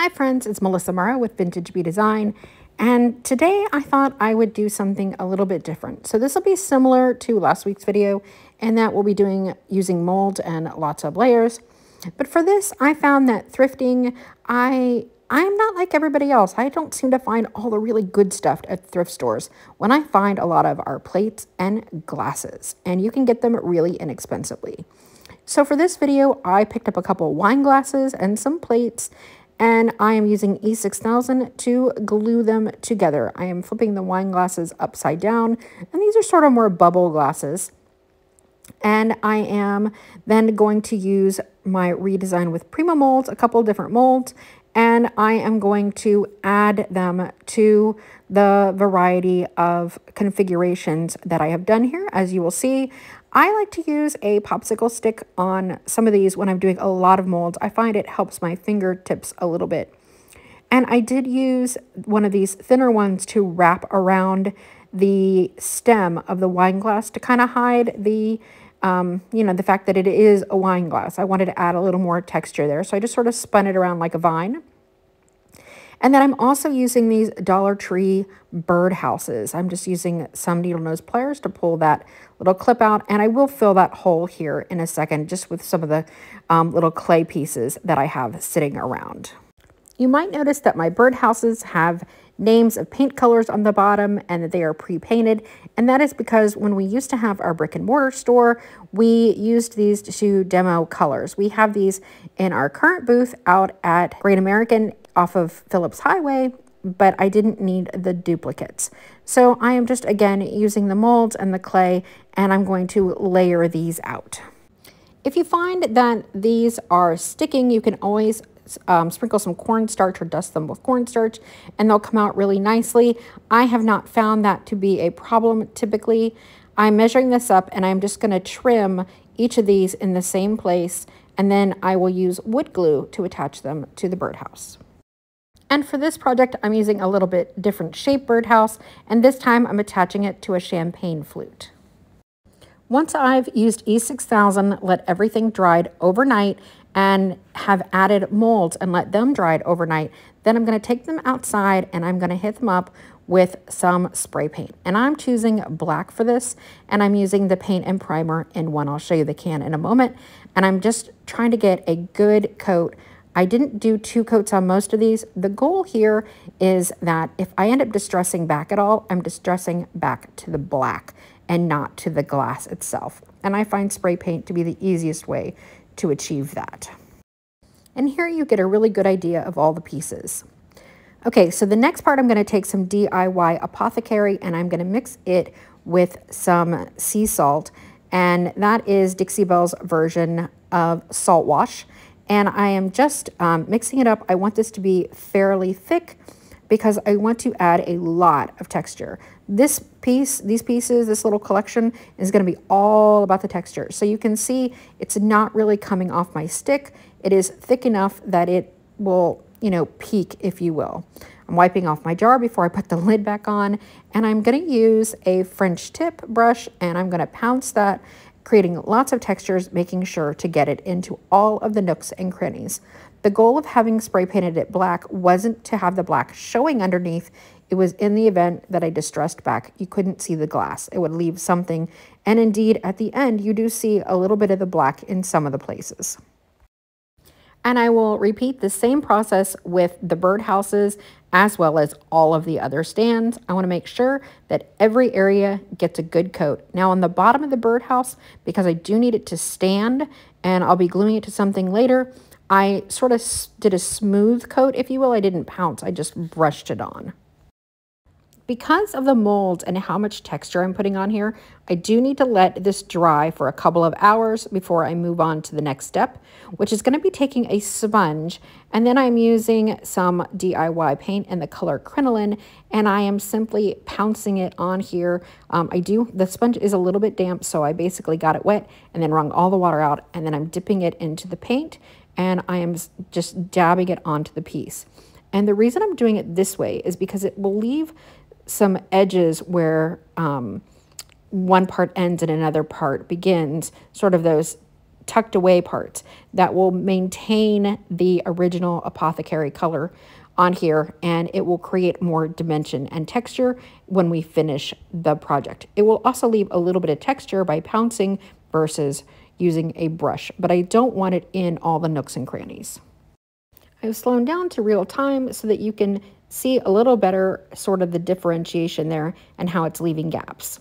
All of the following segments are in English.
Hi friends, it's Melissa Marro with Vintage Bee Design and today I thought I would do something a little bit different. So this will be similar to last week's video and that we'll be doing using mold and lots of layers. But for this, I found that thrifting, I I'm not like everybody else. I don't seem to find all the really good stuff at thrift stores when I find a lot of our plates and glasses, and you can get them really inexpensively. So for this video, I picked up a couple wine glasses and some plates, and I am using E6000 to glue them together. I am flipping the wine glasses upside down, and these are sort of more bubble glasses. And I am then going to use my redesign with Prima molds, a couple different molds, and I am going to add them to the variety of configurations that I have done here. As you will see, I like to use a popsicle stick on some of these when I'm doing a lot of molds. I find it helps my fingertips a little bit. And I did use one of these thinner ones to wrap around the stem of the wine glass to kind of hide the, um, you know, the fact that it is a wine glass. I wanted to add a little more texture there. So I just sort of spun it around like a vine. And then I'm also using these Dollar Tree bird houses. I'm just using some needle nose pliers to pull that little clip out. And I will fill that hole here in a second just with some of the um, little clay pieces that I have sitting around. You might notice that my bird houses have names of paint colors on the bottom and that they are pre-painted. And that is because when we used to have our brick and mortar store, we used these to demo colors. We have these in our current booth out at Great American off of Phillips Highway, but I didn't need the duplicates. So I am just, again, using the molds and the clay, and I'm going to layer these out. If you find that these are sticking, you can always um, sprinkle some cornstarch or dust them with cornstarch and they'll come out really nicely. I have not found that to be a problem typically. I'm measuring this up and I'm just going to trim each of these in the same place and then I will use wood glue to attach them to the birdhouse. And for this project, I'm using a little bit different shape birdhouse, and this time I'm attaching it to a champagne flute. Once I've used E6000, let everything dried overnight, and have added molds and let them dry overnight, then I'm going to take them outside and I'm going to hit them up with some spray paint. And I'm choosing black for this, and I'm using the paint and primer in one. I'll show you the can in a moment. And I'm just trying to get a good coat I didn't do two coats on most of these. The goal here is that if I end up distressing back at all, I'm distressing back to the black and not to the glass itself. And I find spray paint to be the easiest way to achieve that. And here you get a really good idea of all the pieces. Okay, so the next part I'm going to take some DIY Apothecary and I'm going to mix it with some sea salt. And that is Dixie Belle's version of salt wash and I am just um, mixing it up. I want this to be fairly thick because I want to add a lot of texture. This piece, these pieces, this little collection is going to be all about the texture. So you can see it's not really coming off my stick. It is thick enough that it will, you know, peak, if you will. I'm wiping off my jar before I put the lid back on, and I'm going to use a French tip brush, and I'm going to pounce that creating lots of textures, making sure to get it into all of the nooks and crannies. The goal of having spray painted it black wasn't to have the black showing underneath. It was in the event that I distressed back, you couldn't see the glass. It would leave something. And indeed, at the end, you do see a little bit of the black in some of the places. And I will repeat the same process with the birdhouses as well as all of the other stands. I want to make sure that every area gets a good coat. Now on the bottom of the birdhouse, because I do need it to stand and I'll be gluing it to something later, I sort of did a smooth coat, if you will. I didn't pounce, I just brushed it on. Because of the mold and how much texture I'm putting on here, I do need to let this dry for a couple of hours before I move on to the next step, which is going to be taking a sponge. And then I'm using some DIY paint in the color crinoline, and I am simply pouncing it on here. Um, I do, the sponge is a little bit damp, so I basically got it wet and then wrung all the water out, and then I'm dipping it into the paint, and I am just dabbing it onto the piece. And the reason I'm doing it this way is because it will leave some edges where um, one part ends and another part begins, sort of those tucked away parts that will maintain the original apothecary color on here and it will create more dimension and texture when we finish the project. It will also leave a little bit of texture by pouncing versus using a brush, but I don't want it in all the nooks and crannies. I've slowed down to real time so that you can see a little better sort of the differentiation there and how it's leaving gaps.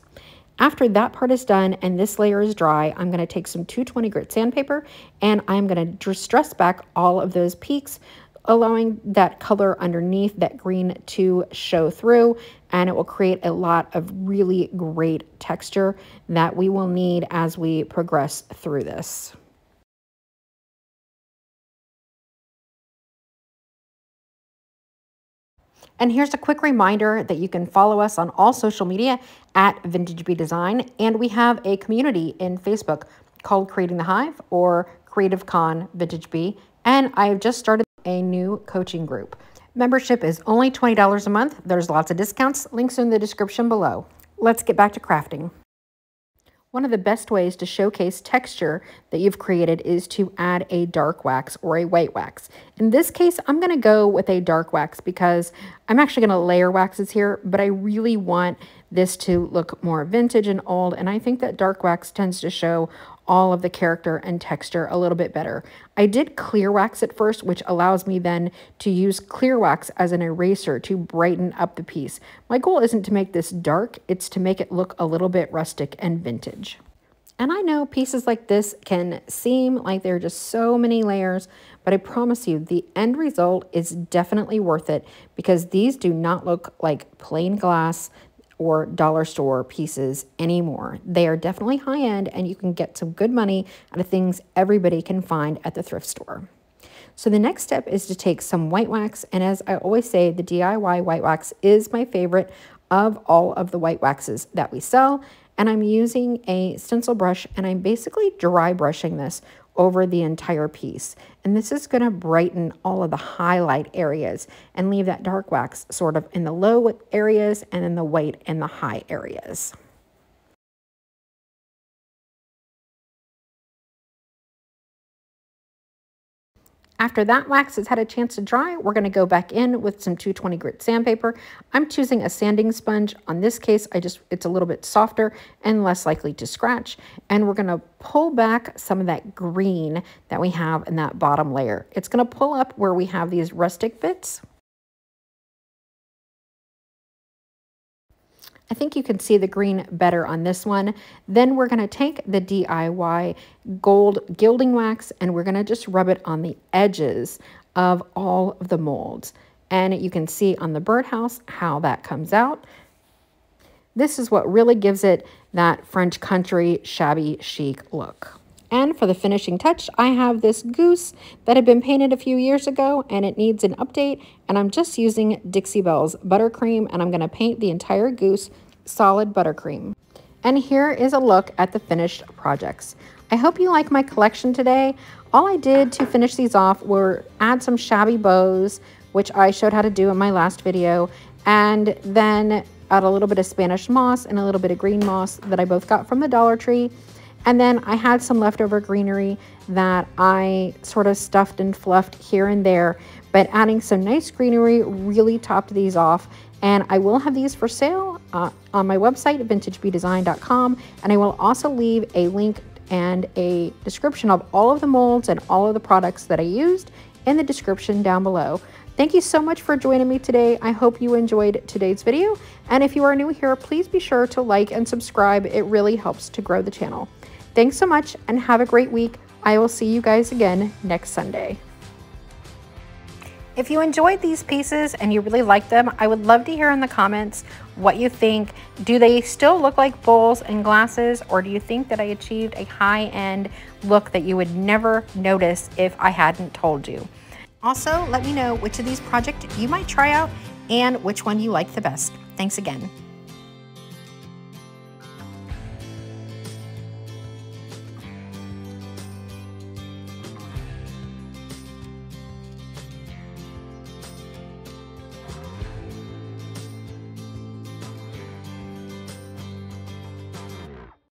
After that part is done and this layer is dry, I'm going to take some 220 grit sandpaper and I'm going to distress back all of those peaks, allowing that color underneath that green to show through and it will create a lot of really great texture that we will need as we progress through this. And here's a quick reminder that you can follow us on all social media at Vintage Bee Design. And we have a community in Facebook called Creating the Hive or Creative Con Vintage Bee. And I have just started a new coaching group. Membership is only $20 a month. There's lots of discounts. Links in the description below. Let's get back to crafting. One of the best ways to showcase texture that you've created is to add a dark wax or a white wax. In this case, I'm going to go with a dark wax because I'm actually going to layer waxes here, but I really want this to look more vintage and old, and I think that dark wax tends to show all of the character and texture a little bit better. I did clear wax at first, which allows me then to use clear wax as an eraser to brighten up the piece. My goal isn't to make this dark, it's to make it look a little bit rustic and vintage. And I know pieces like this can seem like there are just so many layers, but I promise you the end result is definitely worth it because these do not look like plain glass or dollar store pieces anymore. They are definitely high end and you can get some good money out of things everybody can find at the thrift store. So the next step is to take some white wax and as I always say the DIY white wax is my favorite of all of the white waxes that we sell and I'm using a stencil brush and I'm basically dry brushing this over the entire piece. And this is going to brighten all of the highlight areas and leave that dark wax sort of in the low areas and then the white in the high areas. After that wax has had a chance to dry, we're going to go back in with some 220 grit sandpaper. I'm choosing a sanding sponge. On this case, I just it's a little bit softer and less likely to scratch. And we're going to pull back some of that green that we have in that bottom layer. It's going to pull up where we have these rustic bits. I think you can see the green better on this one. Then we're going to take the DIY gold gilding wax and we're going to just rub it on the edges of all of the molds. And you can see on the birdhouse how that comes out. This is what really gives it that French country shabby chic look. And for the finishing touch, I have this goose that had been painted a few years ago and it needs an update. And I'm just using Dixie Belle's buttercream and I'm going to paint the entire goose solid buttercream. And here is a look at the finished projects. I hope you like my collection today. All I did to finish these off were add some shabby bows, which I showed how to do in my last video, and then add a little bit of Spanish moss and a little bit of green moss that I both got from the Dollar Tree. And then I had some leftover greenery that I sort of stuffed and fluffed here and there, but adding some nice greenery really topped these off. And I will have these for sale uh, on my website, vintagebeedesign.com. And I will also leave a link and a description of all of the molds and all of the products that I used in the description down below. Thank you so much for joining me today. I hope you enjoyed today's video. And if you are new here, please be sure to like and subscribe. It really helps to grow the channel. Thanks so much and have a great week. I will see you guys again next Sunday. If you enjoyed these pieces and you really like them, I would love to hear in the comments what you think. Do they still look like bowls and glasses or do you think that I achieved a high-end look that you would never notice if I hadn't told you? Also, let me know which of these projects you might try out and which one you like the best. Thanks again.